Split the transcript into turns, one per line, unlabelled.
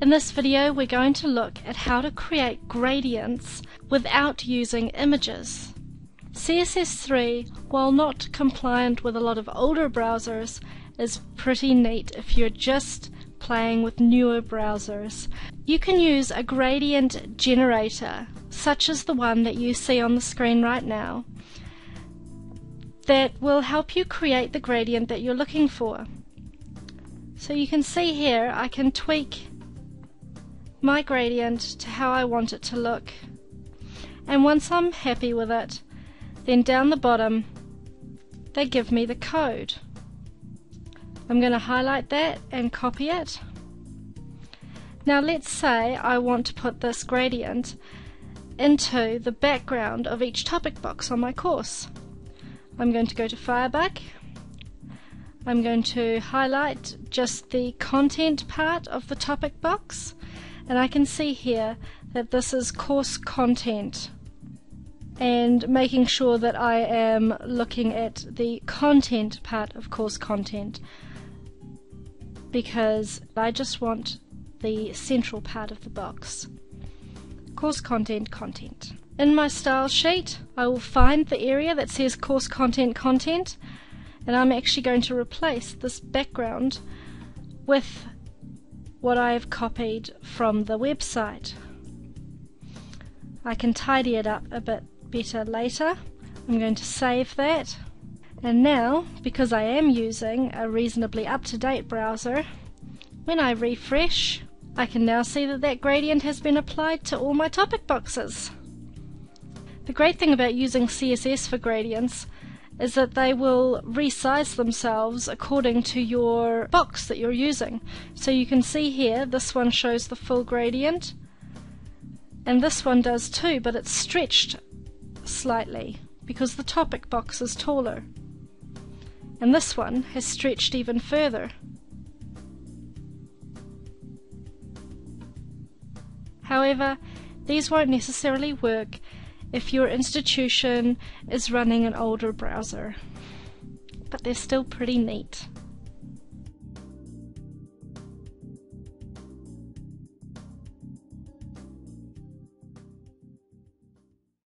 In this video we're going to look at how to create gradients without using images. CSS3, while not compliant with a lot of older browsers, is pretty neat if you're just playing with newer browsers. You can use a gradient generator, such as the one that you see on the screen right now, that will help you create the gradient that you're looking for. So you can see here I can tweak my gradient to how I want it to look. And once I'm happy with it, then down the bottom they give me the code. I'm going to highlight that and copy it. Now let's say I want to put this gradient into the background of each topic box on my course. I'm going to go to Firebug. I'm going to highlight just the content part of the topic box and I can see here that this is course content and making sure that I am looking at the content part of course content because I just want the central part of the box. Course content content. In my style sheet I will find the area that says course content content and I'm actually going to replace this background with what I have copied from the website. I can tidy it up a bit better later. I'm going to save that. And now, because I am using a reasonably up-to-date browser, when I refresh, I can now see that that gradient has been applied to all my topic boxes. The great thing about using CSS for gradients is that they will resize themselves according to your box that you're using. So you can see here, this one shows the full gradient, and this one does too, but it's stretched slightly because the topic box is taller. And this one has stretched even further. However, these won't necessarily work if your institution is running an older browser. But they're still pretty neat.